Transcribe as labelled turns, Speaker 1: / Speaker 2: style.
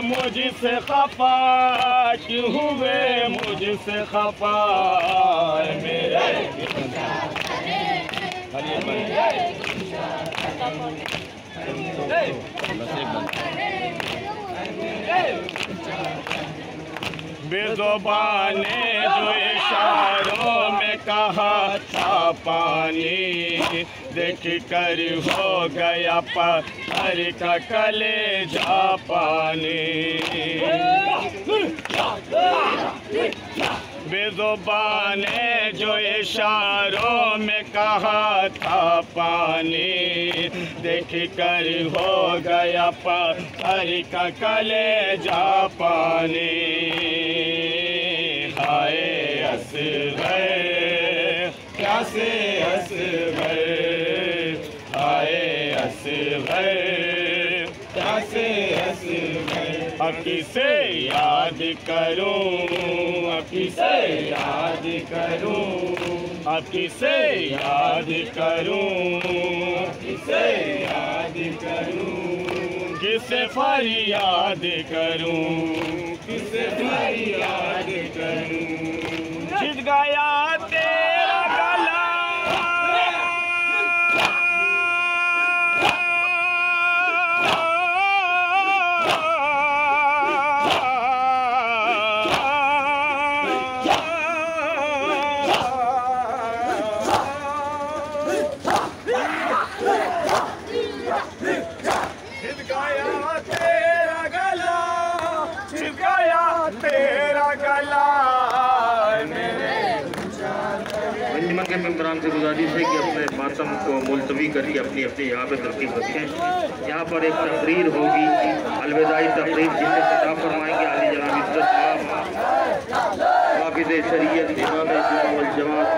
Speaker 1: मुझसे खफा क्यों हुए मुझसे खफा मेरे बेजुबाने जो इशारों कहा था पानी? देख कर हो गया पत्थर का कले जा पानी। बेजुबाने जो इशारों में कहा था पानी। देख कर हो गया पत्थर का कले जा पानी। हाय हस प्यासे हस गए हाय हस गए प्यासे हस गए अब किसे याद करूँ अब से याद करूँ। अब से याद करूँ किसे याद करूँ। किसे फरियाद करूँ, किसे फरियाद करूँ। छिद गया
Speaker 2: मेम्बरान से गुजारिश है कि अपने मातम को मुलतवी करके अपनी अपने यहाँ पर तरतीब रखें। यहाँ पर एक तकरीर होगी, अलविदाई तकरीर जिसे खिताब फरमाएँगे, आली जनाब इज़्ज़त हाफिज जमात